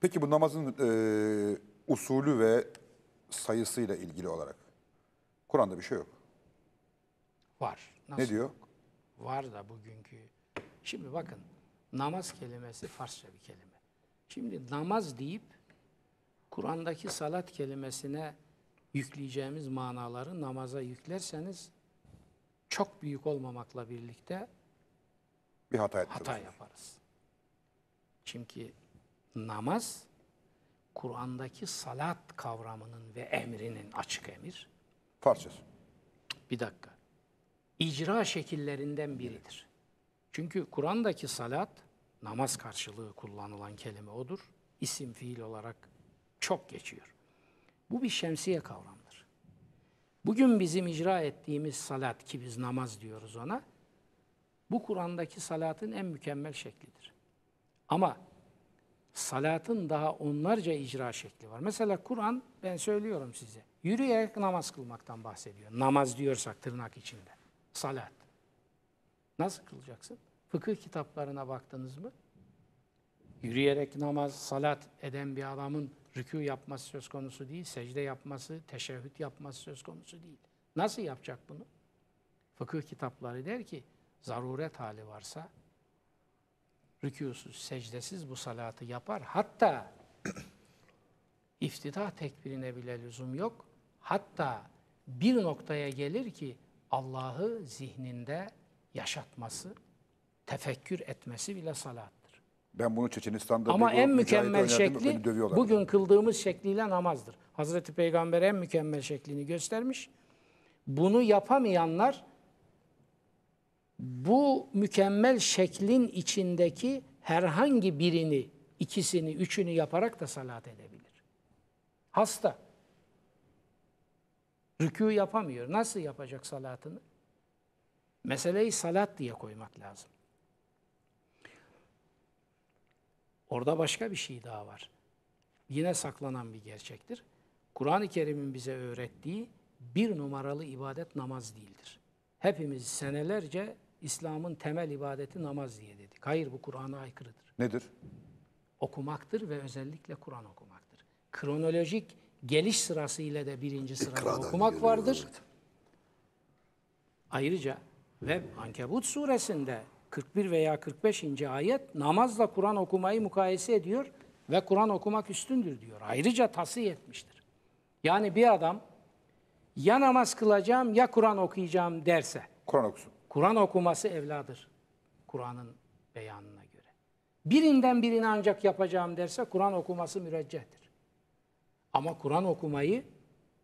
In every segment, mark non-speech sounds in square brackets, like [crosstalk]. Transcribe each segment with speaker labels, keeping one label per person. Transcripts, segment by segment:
Speaker 1: Peki bu namazın e, usulü ve sayısıyla ilgili olarak Kur'an'da bir şey yok.
Speaker 2: Var. Nasıl?
Speaker 1: Ne diyor?
Speaker 2: Var da bugünkü. Şimdi bakın namaz kelimesi Farsça bir kelime. Şimdi namaz deyip Kur'an'daki salat kelimesine yükleyeceğimiz manaları namaza yüklerseniz çok büyük olmamakla birlikte
Speaker 1: Bir hata
Speaker 2: hata yaparız. Çünkü namaz Kur'an'daki salat kavramının ve emrinin açık emir.
Speaker 1: Farsçası.
Speaker 2: Bir dakika. İcra şekillerinden biridir. Çünkü Kur'an'daki salat, namaz karşılığı kullanılan kelime odur. İsim fiil olarak çok geçiyor. Bu bir şemsiye kavramdır. Bugün bizim icra ettiğimiz salat ki biz namaz diyoruz ona, bu Kur'an'daki salatın en mükemmel şeklidir. Ama salatın daha onlarca icra şekli var. Mesela Kur'an ben söylüyorum size. Yürüyerek namaz kılmaktan bahsediyor. Namaz diyorsak tırnak içinde. Salat. Nasıl kılacaksın? Fıkıh kitaplarına baktınız mı? Yürüyerek namaz, salat eden bir adamın rükû yapması söz konusu değil, secde yapması, teşehhüt yapması söz konusu değil. Nasıl yapacak bunu? Fıkıh kitapları der ki, zaruret hali varsa rükûsuz, secdesiz bu salatı yapar. Hatta [clears throat] iftitah tekbirine bile lüzum yok. Hatta bir noktaya gelir ki Allah'ı zihninde yaşatması, tefekkür etmesi bile salattır.
Speaker 1: Ben bunu Çeçenistan'da
Speaker 2: Ama en mükemmel şekli bugün kıldığımız şekliyle namazdır. Hazreti Peygamber en mükemmel şeklini göstermiş. Bunu yapamayanlar bu mükemmel şeklin içindeki herhangi birini, ikisini, üçünü yaparak da salat edebilir. Hasta. Rükû yapamıyor. Nasıl yapacak salatını? Meseleyi salat diye koymak lazım. Orada başka bir şey daha var. Yine saklanan bir gerçektir. Kur'an-ı Kerim'in bize öğrettiği bir numaralı ibadet namaz değildir. Hepimiz senelerce İslam'ın temel ibadeti namaz diye dedik. Hayır bu Kur'an'a aykırıdır.
Speaker 1: Nedir?
Speaker 2: Okumaktır ve özellikle Kur'an okumaktır. Kronolojik geliş sırası ile de birinci sırada
Speaker 3: İkradan
Speaker 2: okumak vardır.
Speaker 3: evet.
Speaker 2: Ayrıca ve Ankebut suresinde 41 veya 45. ayet namazla Kur'an okumayı mukayese ediyor ve Kur'an okumak üstündür diyor. Ayrıca tasih etmiştir. Yani bir adam ya namaz kılacağım ya Kur'an okuyacağım derse
Speaker 1: Kur'an okusun.
Speaker 2: Kur'an okuması evladır Kur'an'ın beyanına göre. Birinden birini ancak yapacağım derse Kur'an okuması müreccehtir. Ama Kur'an okumayı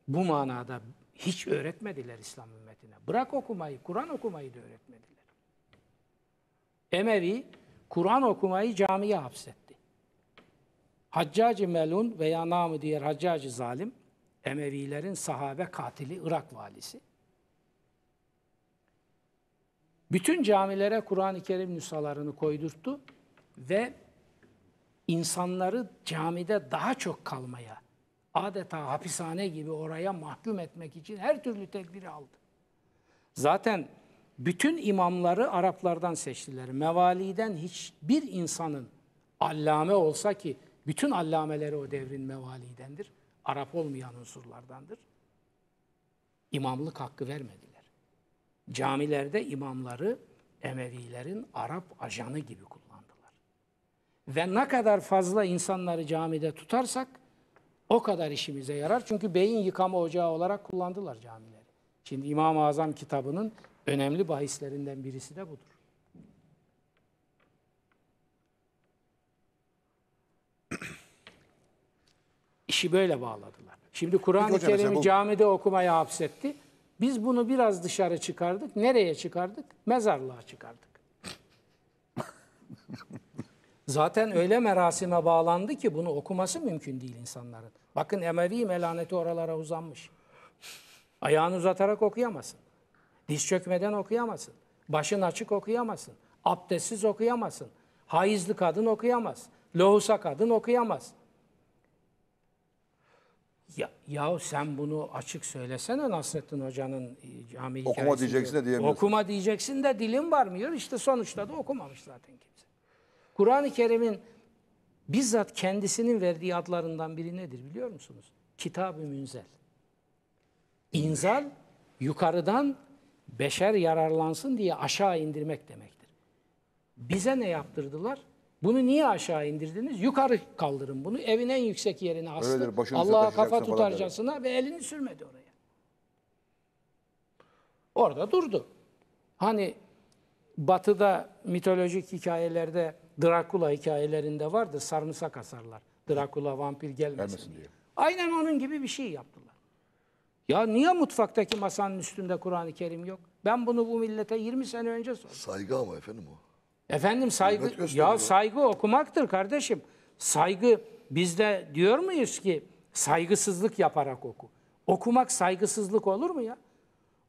Speaker 2: bu manada hiç öğretmediler İslam ümmetine. Bırak okumayı, Kur'an okumayı da öğretmediler. Emevi Kur'an okumayı camiye hapsetti. Haccacı Melun veya namı diğer Haccacı Zalim, Emevilerin sahabe katili Irak valisi. Bütün camilere Kur'an-ı Kerim nüshalarını koydurttu ve insanları camide daha çok kalmaya, adeta hapishane gibi oraya mahkum etmek için her türlü tedbiri aldı. Zaten bütün imamları Araplardan seçtiler. Mevaliden hiçbir insanın allame olsa ki bütün allameleri o devrin mevalidendir. Arap olmayan unsurlardandır. İmamlık hakkı vermediler. Camilerde imamları Emevilerin Arap ajanı gibi kullandılar. Ve ne kadar fazla insanları camide tutarsak o kadar işimize yarar. Çünkü beyin yıkama ocağı olarak kullandılar camileri. Şimdi İmam-ı Azam kitabının önemli bahislerinden birisi de budur. İşi böyle bağladılar. Şimdi Kur'an-ı Kerim'i
Speaker 1: bu-
Speaker 2: camide okumaya hapsetti. Biz bunu biraz dışarı çıkardık. Nereye çıkardık? Mezarlığa çıkardık. Zaten öyle merasime bağlandı ki bunu okuması mümkün değil insanların. Bakın Emevi melaneti oralara uzanmış. Ayağını uzatarak okuyamazsın. Diz çökmeden okuyamazsın. Başın açık okuyamazsın. Abdestsiz okuyamazsın. Hayızlı kadın okuyamaz. Lohusa kadın okuyamaz. Ya, yahu sen bunu açık söylesene Nasrettin Hoca'nın e, cami
Speaker 1: Okuma
Speaker 2: hikayesinde.
Speaker 1: diyeceksin de diyemiyorsun.
Speaker 2: Okuma diyeceksin de dilin varmıyor. İşte sonuçta da okumamış zaten kimse. Kur'an-ı Kerim'in bizzat kendisinin verdiği adlarından biri nedir biliyor musunuz? Kitab-ı Münzel. İnzal yukarıdan beşer yararlansın diye aşağı indirmek demektir. Bize ne yaptırdılar? Bunu niye aşağı indirdiniz? Yukarı kaldırın bunu. Evin en yüksek yerine astı.
Speaker 1: Öyledir, başınıza
Speaker 2: Allah'a kafa tutarcasına ve elini sürmedi oraya. Orada durdu. Hani batıda mitolojik hikayelerde Drakula hikayelerinde vardır. Sarımsak asarlar. Drakula vampir gelmesin,
Speaker 1: Gelmesin
Speaker 2: diye.
Speaker 1: diye.
Speaker 2: Aynen onun gibi bir şey yaptılar. Ya niye mutfaktaki masanın üstünde Kur'an-ı Kerim yok? Ben bunu bu millete 20 sene önce sordum.
Speaker 3: Saygı ama efendim o.
Speaker 2: Efendim saygı ya saygı okumaktır kardeşim. Saygı bizde diyor muyuz ki saygısızlık yaparak oku. Okumak saygısızlık olur mu ya?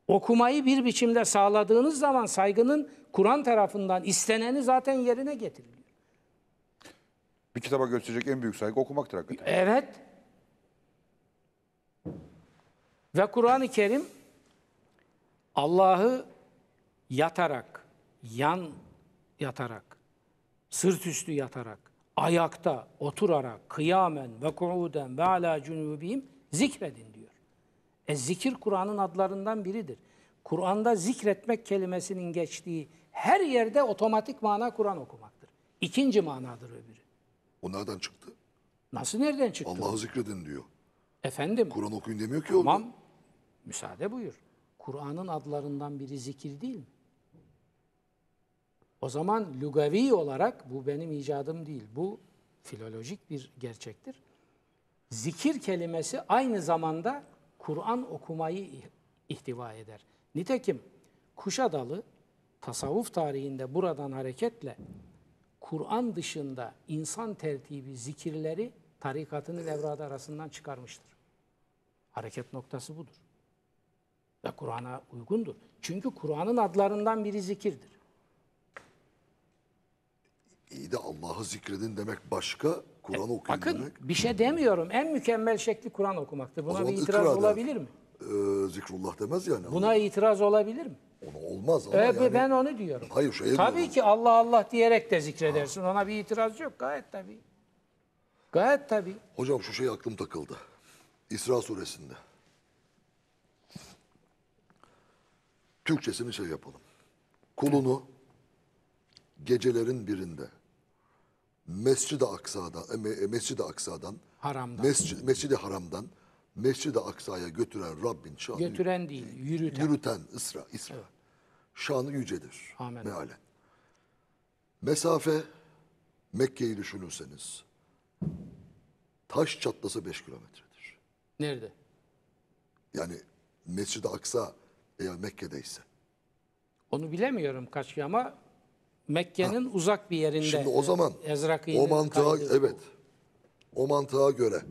Speaker 2: Okumayı bir biçimde sağladığınız zaman saygının Kur'an tarafından isteneni zaten yerine getiriliyor.
Speaker 1: Bir kitaba gösterecek en büyük saygı okumaktır hakikaten.
Speaker 2: Evet. Ve Kur'an-ı Kerim Allah'ı yatarak, yan yatarak, sırt üstü yatarak, ayakta, oturarak, kıyamen ve kuuden ve ala cunubihim zikredin diyor. E zikir Kur'an'ın adlarından biridir. Kur'an'da zikretmek kelimesinin geçtiği her yerde otomatik mana Kur'an okumaktır. İkinci manadır öbürü.
Speaker 3: O nereden çıktı?
Speaker 2: Nasıl nereden çıktı?
Speaker 3: Allah'ı zikredin diyor.
Speaker 2: Efendim
Speaker 3: Kur'an okuyun demiyor ki orada.
Speaker 2: tamam müsaade buyur. Kur'an'ın adlarından biri zikir değil mi? O zaman lugavi olarak bu benim icadım değil. Bu filolojik bir gerçektir. Zikir kelimesi aynı zamanda Kur'an okumayı ih- ihtiva eder. Nitekim Kuşadalı tasavvuf tarihinde buradan hareketle Kur'an dışında insan tertibi zikirleri tarikatının evradı arasından çıkarmıştır. Hareket noktası budur. Ve Kur'an'a uygundur. Çünkü Kur'an'ın adlarından biri zikirdir.
Speaker 3: De Allah'ı zikredin demek başka, Kur'an okuyun
Speaker 2: Bakın
Speaker 3: demek.
Speaker 2: bir şey demiyorum. En mükemmel şekli Kur'an okumaktır. Buna
Speaker 3: zaman
Speaker 2: bir itiraz
Speaker 3: ikra
Speaker 2: olabilir mi?
Speaker 3: Ee, zikrullah demez yani.
Speaker 2: Buna itiraz olabilir mi?
Speaker 3: Ona olmaz ama
Speaker 2: Ee,
Speaker 3: yani.
Speaker 2: Ben onu diyorum.
Speaker 3: Hayır şeye
Speaker 2: Tabii
Speaker 3: diyorum.
Speaker 2: ki Allah Allah diyerek de zikredersin. Ona bir itiraz yok. Gayet tabii. Gayet tabii.
Speaker 3: Hocam şu şey aklım takıldı. İsra suresinde. Türkçesini şey yapalım. Kulunu gecelerin birinde Mescid-i Aksa'da, e, e, Mescid-i Aksa'dan,
Speaker 2: Haramdan.
Speaker 3: Mescid, Mescid-i Haram'dan Mescid-i Aksa'ya götüren Rabbin şanı
Speaker 2: Götüren değil, yürüten.
Speaker 3: yürüten İsra, İsra. Şanı yücedir.
Speaker 2: Amin.
Speaker 3: Mealen. Mesafe Mekke'yi düşünürseniz taş çatlası 5 kilometredir.
Speaker 2: Nerede?
Speaker 3: Yani Mescid-i Aksa eğer Mekke'deyse.
Speaker 2: Onu bilemiyorum kaç ama Mekke'nin uzak bir yerinde.
Speaker 3: Şimdi o zaman o mantığa
Speaker 2: kaydı
Speaker 3: evet. O mantığa göre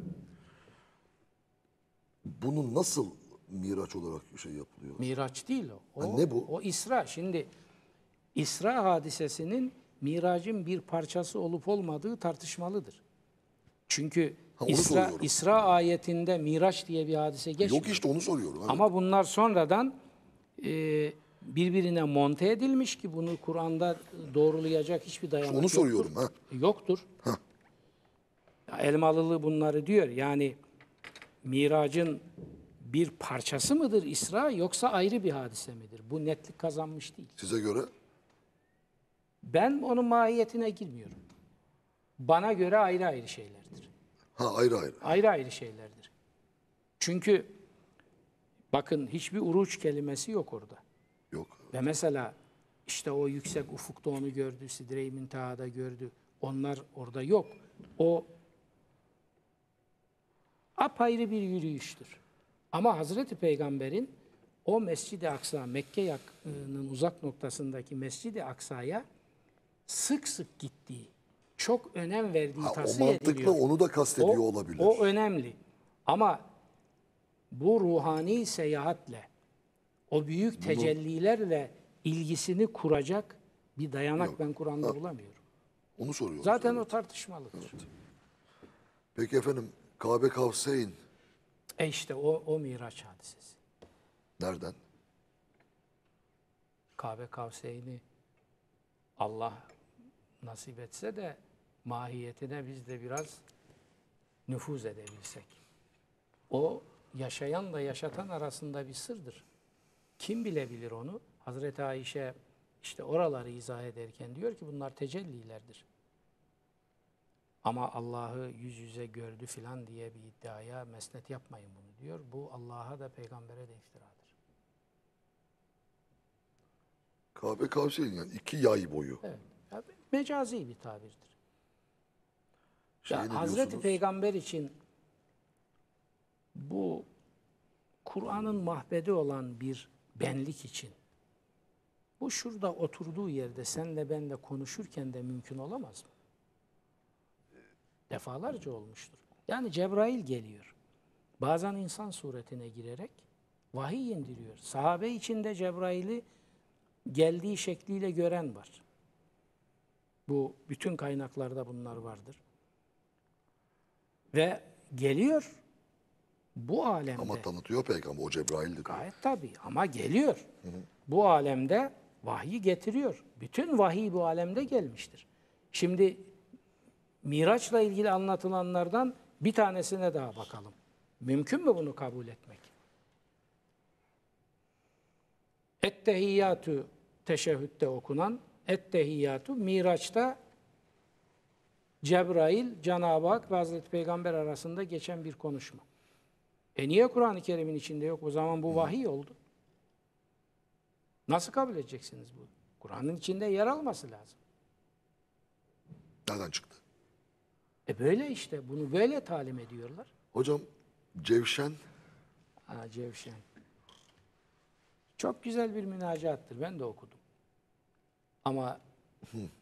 Speaker 3: bunu nasıl miraç olarak şey yapılıyor?
Speaker 2: Miraç değil o. o
Speaker 3: Ha, ne bu?
Speaker 2: O İsra. Şimdi İsra hadisesinin miracın bir parçası olup olmadığı tartışmalıdır. Çünkü
Speaker 3: Ha,
Speaker 2: İsra,
Speaker 3: soruyorum.
Speaker 2: İsra ayetinde miraç diye bir hadise geçmiyor.
Speaker 3: Yok işte onu soruyorum. Evet.
Speaker 2: Ama bunlar sonradan e, birbirine monte edilmiş ki bunu Kur'an'da doğrulayacak hiçbir dayanak
Speaker 3: onu
Speaker 2: yoktur.
Speaker 3: soruyorum ha.
Speaker 2: Yoktur. Ya Elmalılı bunları diyor. Yani miracın bir parçası mıdır İsra yoksa ayrı bir hadise midir? Bu netlik kazanmış değil.
Speaker 3: Size göre
Speaker 2: Ben onun mahiyetine girmiyorum. Bana göre ayrı ayrı şeylerdir.
Speaker 3: ha ayrı ayrı.
Speaker 2: Ayrı ayrı şeylerdir. Çünkü bakın hiçbir uruç kelimesi yok orada. Ve mesela işte o yüksek ufukta onu gördü, Sidre-i Münteha'da gördü. Onlar orada yok. O apayrı bir yürüyüştür. Ama Hazreti Peygamber'in o Mescid-i Aksa, Mekke yakının uzak noktasındaki Mescid-i Aksa'ya sık sık gittiği, çok önem verdiği
Speaker 3: Ha, o
Speaker 2: tavsiye
Speaker 3: mantıkla
Speaker 2: ediliyor.
Speaker 3: onu da kastediyor
Speaker 2: O-
Speaker 3: olabilir.
Speaker 2: O önemli. Ama bu ruhani seyahatle, o büyük tecellilerle ilgisini kuracak bir dayanak ben Kur'an'da bulamıyorum.
Speaker 3: Onu soruyorum.
Speaker 2: Zaten o tartışmalıdır.
Speaker 3: Peki efendim Kabe Kavseyn
Speaker 2: E işte o, o Miraç hadisesi.
Speaker 3: nereden?
Speaker 2: Kabe Kavseyni Allah nasip etse de mahiyetine biz de biraz nüfuz edebilsek. O yaşayanla yaşatan arasında bir sırdır. Kim bilebilir onu? Hazreti Ayşe işte oraları izah ederken diyor ki bunlar tecellilerdir. Ama Allah'ı yüz yüze gördü filan diye bir iddiaya mesnet yapmayın bunu diyor. Bu Allah'a da peygambere de iftiradır.
Speaker 3: Kabe Kavseyn yani iki yay boyu.
Speaker 2: Evet. Ya, mecazi bir tabirdir.
Speaker 3: Şey
Speaker 2: Ya Hazreti? Peygamber için bu Kur'an'ın mahbedi olan bir benlik için bu şurada oturduğu yerde senle benle konuşurken de mümkün olamaz mı? Defalarca olmuştur. Yani Cebrail geliyor. Bazen insan suretine girerek vahiy indiriyor. Sahabe içinde Cebrail'i geldiği şekliyle gören var. Bu bütün kaynaklarda bunlar vardır. Ve geliyor bu alemde.
Speaker 3: Ama tanıtıyor peygamber o Cebrail'di. diyor.
Speaker 2: Gayet tabii ama geliyor. Bu alemde vahyi getiriyor. Bütün vahiy bu alemde gelmiştir. Şimdi Miraç'la ilgili anlatılanlardan bir tanesine daha bakalım. Mümkün mü bunu kabul etmek? Ettehiyyatü teşehhütte okunan Ettehiyyatü Miraç'ta Cebrail, Cenab-ı Hak ve Hazreti Peygamber arasında geçen bir konuşma. E niye Kur'an-ı Kerim'in içinde yok? O zaman bu vahiy oldu. Nasıl kabul edeceksiniz bu? Kur'an'ın içinde yer alması lazım.
Speaker 3: Nereden çıktı?
Speaker 2: E böyle işte bunu böyle talim ediyorlar.
Speaker 3: Hocam Cevşen
Speaker 2: Ha Cevşen. Çok güzel bir münacattır. Ben de okudum. Ama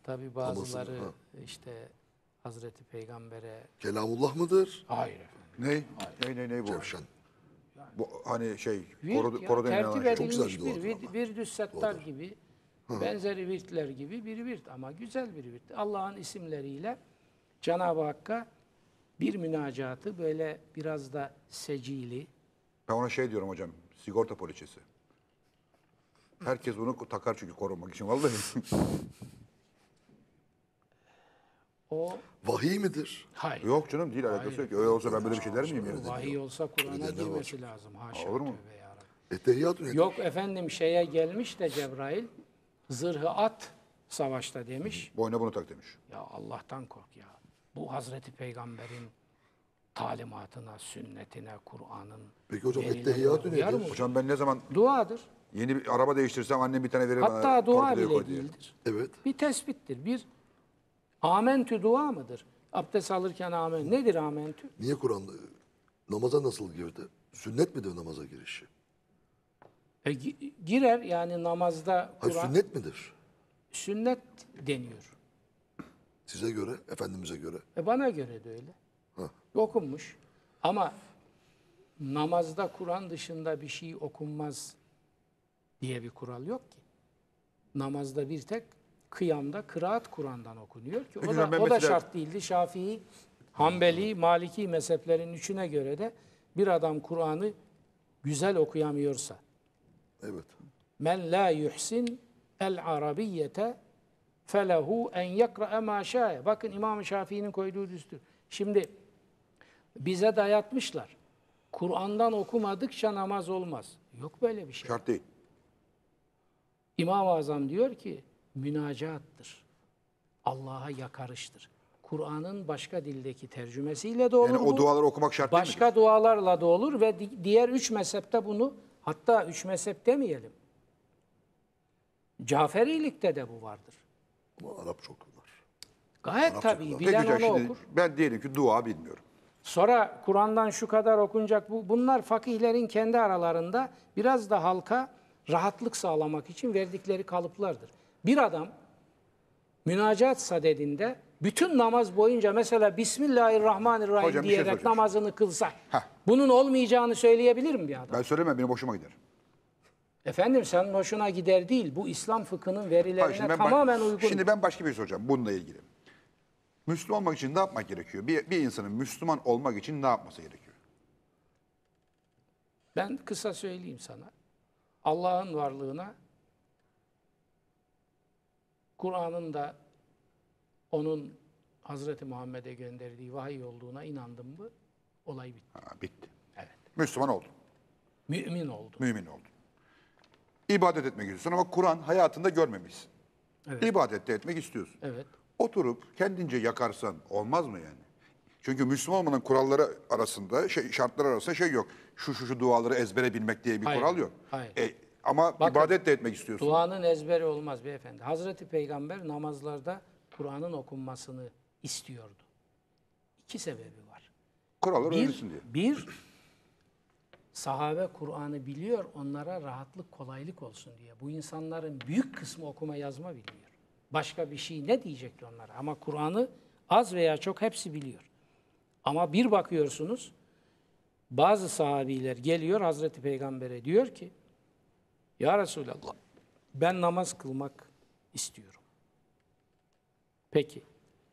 Speaker 2: tabi bazıları işte Hazreti Peygamber'e
Speaker 3: Kelamullah mıdır?
Speaker 2: hayır efendim.
Speaker 1: Ne? Ne ne ne bu?
Speaker 3: Cevşen.
Speaker 1: Bu hani şey
Speaker 2: Virt
Speaker 1: koroda
Speaker 2: tertip
Speaker 1: şey.
Speaker 3: Çok güzel bir
Speaker 2: bir,
Speaker 3: duadır
Speaker 2: vir,
Speaker 3: ama.
Speaker 2: virdü settar gibi, benzeri virtler gibi bir virt ama güzel bir virt. Allah'ın isimleriyle Cenab-ı Hakk'a bir münacatı böyle biraz da secili,
Speaker 1: Ben ona şey diyorum hocam. Sigorta poliçesi. Herkes onu takar çünkü korunmak için vallahi. [laughs]
Speaker 2: o
Speaker 3: Vahiy midir?
Speaker 2: hayır.
Speaker 1: yok canım değil alakası yok. Öyle olsa ben böyle bir şey der miyim yani?
Speaker 2: Vahiy olsa Kur'an'a
Speaker 3: Öyle de var.
Speaker 2: girmesi lazım. Haşa
Speaker 1: Olur mu?
Speaker 2: tövbe yarabbim.
Speaker 3: Ettehiyyatü nedir?
Speaker 2: Yok efendim şeye gelmiş de Cebrail zırhı at savaşta demiş.
Speaker 1: Boyuna bunu tak demiş.
Speaker 2: Ya Allah'tan kork ya. Bu Hazreti Peygamber'in talimatına, sünnetine, Kur'an'ın
Speaker 3: Peki hocam
Speaker 2: verilerine
Speaker 3: ettehiyyatü
Speaker 2: uyar
Speaker 3: nedir?
Speaker 2: mı?
Speaker 1: Hocam ben ne zaman
Speaker 2: Duadır.
Speaker 1: yeni bir araba değiştirsem annem bir tane verir bana.
Speaker 2: Hatta dua
Speaker 1: torpidoya
Speaker 2: bile
Speaker 1: koy diye.
Speaker 2: değildir.
Speaker 3: Evet.
Speaker 2: Bir tespittir. Bir amentü dua mıdır? Abdest alırken amen. Nedir amentü?
Speaker 3: Niye Kur'an'da namaza nasıl girdi? Sünnet midir namaza girişi?
Speaker 2: E, gi- girer yani namazda
Speaker 3: Hayır
Speaker 2: Kur'an
Speaker 3: sünnet midir?
Speaker 2: sünnet deniyor.
Speaker 3: Size göre, Efendimiz'e göre.
Speaker 2: E bana göre de öyle.
Speaker 3: Ha.
Speaker 2: Okunmuş. Ama namazda Kur'an dışında bir şey okunmaz diye bir kural yok ki. Namazda bir tek kıyamda kıraat Kur'an'dan okunuyor ki o da, o da şart değildi. Şafii, Hanbeli, Maliki mezheplerin üçüne göre de bir adam Kur'an'ı güzel okuyamıyorsa
Speaker 3: Evet.
Speaker 2: Men la yuhsin el arabiyyete felehu en yekra ma şa'e. Bakın İmam Şafii'nin koyduğu düstur. Şimdi bize dayatmışlar. Kur'an'dan okumadıkça namaz olmaz. Yok böyle bir şey.
Speaker 1: Şart değil.
Speaker 2: İmam-ı Azam diyor ki münacattır. Allah'a yakarıştır. Kur'an'ın başka dildeki tercümesiyle de olur
Speaker 1: Yani o
Speaker 2: bu.
Speaker 1: duaları okumak şart değil mi?
Speaker 2: Başka dualarla da olur ve di- diğer üç mezhepte bunu hatta üç mezhep demeyelim. Caferilikte de bu vardır.
Speaker 3: Ama Arapça okurlar.
Speaker 2: Gayet
Speaker 3: Arapça
Speaker 2: tabii.
Speaker 1: Peki
Speaker 2: bilen onu
Speaker 1: şimdi
Speaker 2: okur.
Speaker 1: ben diyelim ki dua bilmiyorum.
Speaker 2: Sonra Kur'an'dan şu kadar okunacak bu. Bunlar fakihlerin kendi aralarında biraz da halka rahatlık sağlamak için verdikleri kalıplardır. Bir adam münacat sadedinde bütün namaz boyunca mesela Bismillahirrahmanirrahim
Speaker 1: Hocam bir şey
Speaker 2: diyerek
Speaker 1: soracağım.
Speaker 2: namazını kılsa
Speaker 1: Heh.
Speaker 2: bunun olmayacağını söyleyebilir mi bir adam?
Speaker 1: Ben söylemem benim hoşuma gider.
Speaker 2: Efendim senin hoşuna gider değil. Bu İslam fıkhının verilerine
Speaker 1: şimdi ben,
Speaker 2: tamamen uygun.
Speaker 1: Şimdi ben başka bir şey soracağım bununla ilgili. Müslüman olmak için ne yapmak gerekiyor? Bir, bir insanın Müslüman olmak için ne yapması gerekiyor?
Speaker 2: Ben kısa söyleyeyim sana. Allah'ın varlığına Kur'an'ın da onun Hazreti Muhammed'e gönderdiği vahiy olduğuna inandın mı olay bitti.
Speaker 1: Ha, bitti.
Speaker 2: Evet.
Speaker 1: Müslüman oldun.
Speaker 2: Mümin oldu.
Speaker 1: Mümin oldun. İbadet etmek istiyorsun ama Kur'an hayatında görmemişsin.
Speaker 2: Evet.
Speaker 1: İbadet de etmek istiyorsun.
Speaker 2: Evet.
Speaker 1: Oturup kendince yakarsan olmaz mı yani? Çünkü Müslüman olmanın kuralları arasında, şey, şartlar arasında şey yok. Şu şu şu duaları ezbere bilmek diye bir
Speaker 2: Hayır,
Speaker 1: kural yok.
Speaker 2: hayır.
Speaker 1: E, ama
Speaker 2: Bakın,
Speaker 1: ibadet de etmek istiyorsun.
Speaker 2: Duanın ezberi olmaz beyefendi. Hazreti Peygamber namazlarda Kur'an'ın okunmasını istiyordu. İki sebebi var.
Speaker 1: Kurallar
Speaker 2: Bir,
Speaker 1: öğrenilsin diye.
Speaker 2: bir sahabe Kur'an'ı biliyor, onlara rahatlık, kolaylık olsun diye. Bu insanların büyük kısmı okuma yazma bilmiyor. Başka bir şey ne diyecekti onlara? Ama Kur'an'ı az veya çok hepsi biliyor. Ama bir bakıyorsunuz, bazı sahabiler geliyor Hazreti Peygamber'e diyor ki, Ya Resulallah, ben namaz kılmak istiyorum. Peki,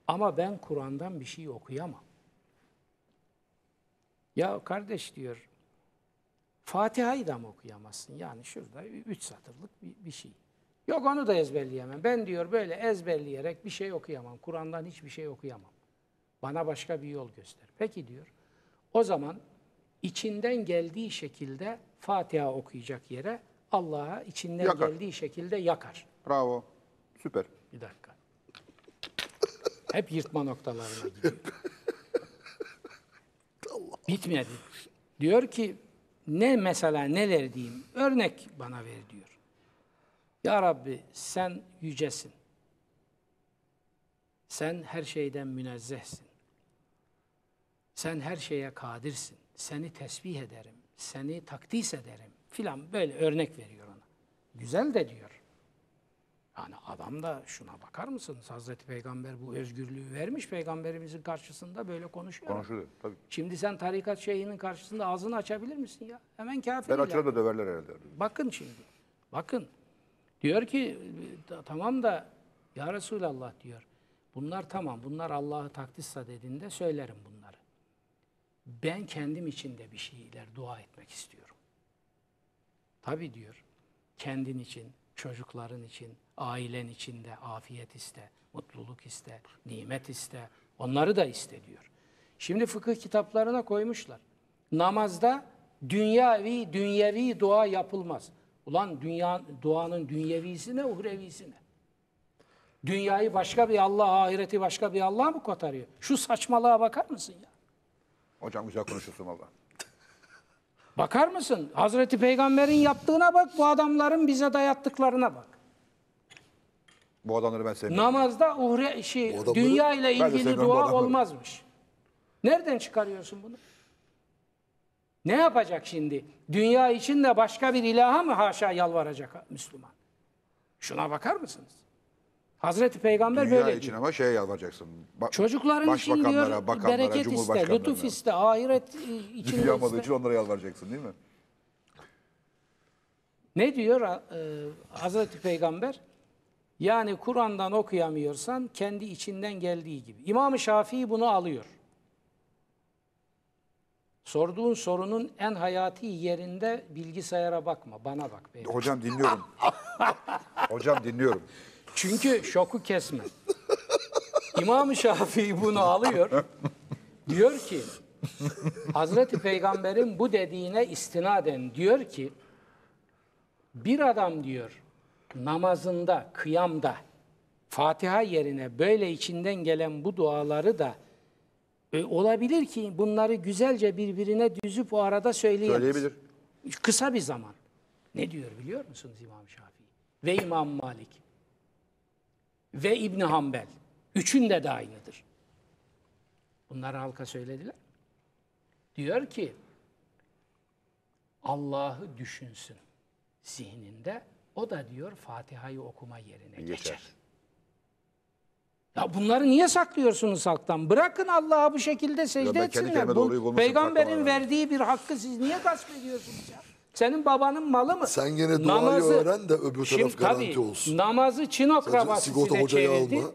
Speaker 2: ama ben Kur'an'dan bir şey okuyamam. Ya kardeş diyor, Fatiha'yı da mı okuyamazsın? Yani şurada üç satırlık bir, bir şey. Yok onu da ezberleyemem. Ben diyor böyle ezberleyerek bir şey okuyamam. Kur'an'dan hiçbir şey okuyamam. Bana başka bir yol göster. Peki diyor. O zaman içinden geldiği şekilde Fatiha okuyacak yere Allah'a içinden
Speaker 1: Yakar.
Speaker 2: geldiği şekilde yakar.
Speaker 1: Bravo. Süper.
Speaker 2: Bir dakika. Hep yırtma noktalarına gidiyor. Bitmedi. Diyor ki ne mesela neler diyeyim? Örnek bana ver diyor. Ya Rabbi sen yücesin. Sen her şeyden münezzehsin. Sen her şeye kadirsin. Seni tesbih ederim. Seni takdis ederim. Filan böyle örnek veriyor ona. Güzel de diyor. Yani adam da şuna bakar mısınız? Hazreti Peygamber bu özgürlüğü vermiş peygamberimizin karşısında böyle konuşuyor.
Speaker 1: Konuşuluyor tabii.
Speaker 2: Şimdi sen tarikat şeyhinin karşısında ağzını açabilir misin ya? Hemen kafir.
Speaker 1: Ben açarım da döverler herhalde.
Speaker 2: Bakın şimdi. Bakın. Diyor ki "Ta- tamam da ya Resulallah diyor. Bunlar tamam. Bunlar Allah'ı takdisse dediğinde söylerim bunları. Ben kendim için de bir şeyler dua etmek istiyorum. Tabii diyor. Kendin için, çocukların için, ailen için de afiyet iste, mutluluk iste, nimet iste. Onları da iste diyor. Şimdi fıkıh kitaplarına koymuşlar. Namazda dünyavi, dünyevi dua yapılmaz. Ulan dünya duanın dünyevisi ne, uhrevisi ne? Dünyayı başka bir Allah, ahireti başka bir Allah mı kotarıyor? Şu saçmalığa bakar mısın ya?
Speaker 1: Hocam güzel konuşuyorsun valla.
Speaker 2: Bakar mısın? Hazreti Peygamber'in yaptığına bak, bu adamların bize dayattıklarına bak.
Speaker 1: Bu adamları ben sevmiyorum.
Speaker 2: Namazda uhre şey,
Speaker 3: adamları-
Speaker 2: dünya ile ilgili dua olmazmış. Nereden çıkarıyorsun bunu? Ne yapacak şimdi? Dünya için de başka bir ilaha mı haşa yalvaracak Müslüman? Şuna bakar mısınız? Hazreti Peygamber
Speaker 1: Dünya
Speaker 2: böyle
Speaker 1: için
Speaker 2: diyor.
Speaker 1: ama şeye yalvaracaksın. Ba-
Speaker 2: Çocukların için diyor bereket iste,
Speaker 1: cumhurbaşkanlarına.
Speaker 2: lütuf iste, ahiret e, için
Speaker 1: Dünya malı için onlara yalvaracaksın değil mi?
Speaker 2: Ne diyor e, Hazreti Peygamber? Yani Kur'an'dan okuyamıyorsan kendi içinden geldiği gibi. İmam-ı Şafii bunu alıyor. Sorduğun sorunun en hayati yerinde bilgisayara bakma, bana bak. beyefendi.
Speaker 1: Hocam dinliyorum. [laughs] Hocam dinliyorum.
Speaker 2: Çünkü şoku kesme. İmam-ı Şafii bunu alıyor. Diyor ki, Hazreti Peygamber'in bu dediğine istinaden diyor ki, bir adam diyor namazında, kıyamda Fatiha yerine böyle içinden gelen bu duaları da e, olabilir ki bunları güzelce birbirine düzüp o arada söyleyemez.
Speaker 1: Söyleyebilir.
Speaker 2: Kısa bir zaman. Ne diyor biliyor musunuz İmam Şafii? Ve İmam Malik. Ve İbni Hanbel. Üçünde de aynıdır. Bunları halka söylediler. Diyor ki Allah'ı düşünsün zihninde. O da diyor Fatiha'yı okuma yerine geçer.
Speaker 1: Geçer.
Speaker 2: Ya bunları niye saklıyorsunuz halktan? Bırakın Allah'a bu şekilde secde etsinler. Bu peygamberin verdiği bir hakkı siz niye gasp ediyorsunuz ya? Senin babanın malı mı?
Speaker 3: Sen gene duayı öğren de öbür taraf garanti
Speaker 2: tabii,
Speaker 3: olsun.
Speaker 2: Namazı Çin
Speaker 3: Sadece
Speaker 2: akrabası
Speaker 3: sigorta
Speaker 2: size
Speaker 3: hocayı
Speaker 2: çevirdi.
Speaker 3: alma.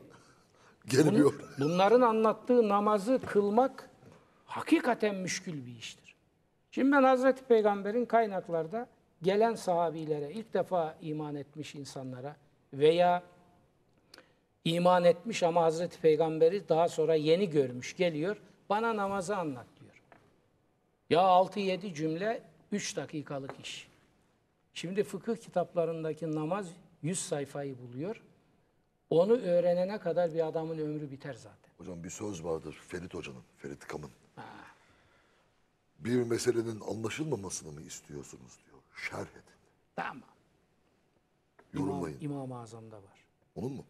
Speaker 3: Gelmiyor.
Speaker 2: Bunların anlattığı namazı kılmak hakikaten müşkül bir iştir. Şimdi ben Hazreti Peygamber'in kaynaklarda gelen sahabilere, ilk defa iman etmiş insanlara veya iman etmiş ama Hazreti Peygamber'i daha sonra yeni görmüş geliyor. Bana namazı anlat diyor. Ya 6-7 cümle 3 dakikalık iş. Şimdi fıkıh kitaplarındaki namaz 100 sayfayı buluyor. Onu öğrenene kadar bir adamın ömrü biter zaten.
Speaker 3: Hocam bir söz vardır Ferit Hoca'nın, Ferit Kam'ın. Bir meselenin anlaşılmamasını mı istiyorsunuz diyor. Şerh edin.
Speaker 2: Tamam. İmam,
Speaker 3: Yorumlayın.
Speaker 2: İmam-ı Azam'da var.
Speaker 3: Onun mu?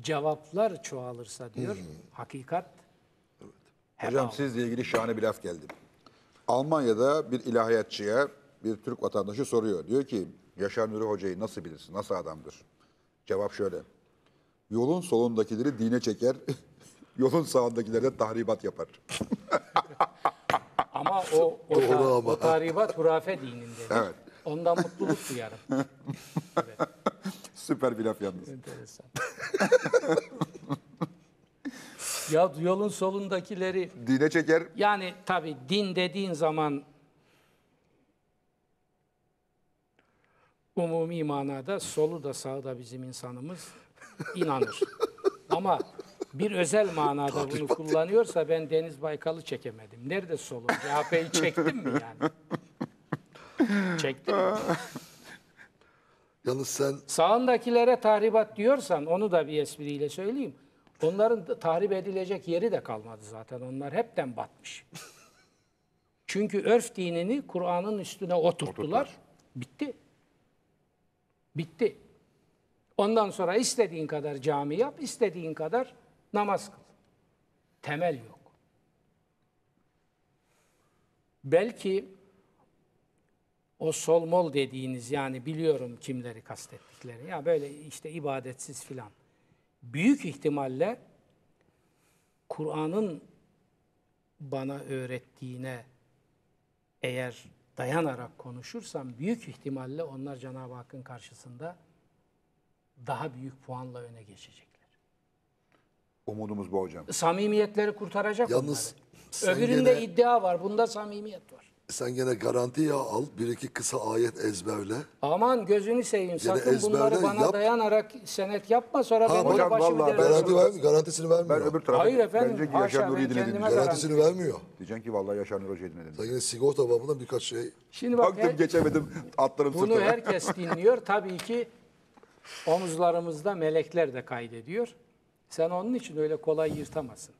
Speaker 2: Cevaplar çoğalırsa diyor, hakikat
Speaker 1: Hocam sizle ilgili şahane bir laf geldi. Almanya'da bir ilahiyatçıya bir Türk vatandaşı soruyor. Diyor ki Yaşar Nuri Hoca'yı nasıl bilirsin? Nasıl adamdır? Cevap şöyle. Yolun solundakileri dine çeker, [laughs] yolun sağındakileri de tahribat yapar. [laughs]
Speaker 2: ama o o,
Speaker 3: Doğru
Speaker 2: ta-
Speaker 3: ama.
Speaker 2: o tahribat hurafe dininde.
Speaker 1: Evet.
Speaker 2: Ondan mutluluk duyarım. [laughs]
Speaker 1: Süper bir laf yalnız.
Speaker 2: Enteresan. Ya yolun solundakileri
Speaker 1: Dine çeker,
Speaker 2: yani tabi din dediğin zaman umumi manada solu da sağı da bizim insanımız inanır. [laughs] Ama bir özel manada bunu kullanıyorsa ben Deniz Baykal'ı çekemedim. Nerede solu? CHP'yi çektim mi yani? Çektim mi?
Speaker 3: Yalnız sen
Speaker 2: Sağındakilere tahribat diyorsan onu da bir espriyle söyleyeyim. Onların tahrip edilecek yeri de kalmadı zaten. Onlar hepten batmış. [laughs] Çünkü örf dinini Kur'an'ın üstüne oturttular. Bitti. Bitti. Ondan sonra istediğin kadar cami yap, istediğin kadar namaz kıl. Temel yok. Belki o solmol dediğiniz yani biliyorum kimleri kastettikleri. Ya böyle işte ibadetsiz filan. Büyük ihtimalle Kur'an'ın bana öğrettiğine eğer dayanarak konuşursam büyük ihtimalle onlar Cenab-ı Hakk'ın karşısında daha büyük puanla öne geçecekler.
Speaker 1: umudumuz bu hocam.
Speaker 2: Samimiyetleri kurtaracak
Speaker 3: Yalnız
Speaker 2: onları. Öbüründe
Speaker 3: gene-
Speaker 2: iddia var, bunda samimiyet var.
Speaker 3: Sen gene garantiye al. Bir iki kısa ayet ezberle.
Speaker 2: Aman gözünü seveyim sakın bunları
Speaker 3: ezberle,
Speaker 2: bana
Speaker 3: yap.
Speaker 2: dayanarak senet yapma sonra benim
Speaker 1: hocam,
Speaker 2: başımı
Speaker 1: vallahi
Speaker 2: derde
Speaker 3: Garanti ver, garantisini
Speaker 1: Ben
Speaker 3: vermiyor.
Speaker 1: öbür tarafa
Speaker 2: Hayır efendim,
Speaker 1: diyecek ki
Speaker 2: haşa,
Speaker 1: Yaşar
Speaker 2: ben
Speaker 1: Nuri'yi dinledim.
Speaker 2: kendime.
Speaker 3: Garantisini vermiyor.
Speaker 1: Diyeceksin ki vallahi Yaşar Nuri Hoca'yı dinledim.
Speaker 3: Sen yine sigorta babından birkaç şey
Speaker 2: Şimdi bak
Speaker 1: Baktım
Speaker 2: her-
Speaker 1: geçemedim atlarım
Speaker 2: bunu
Speaker 1: sırtına.
Speaker 2: herkes [laughs] dinliyor. Tabii ki omuzlarımızda melekler de kaydediyor. Sen onun için öyle kolay yırtamazsın.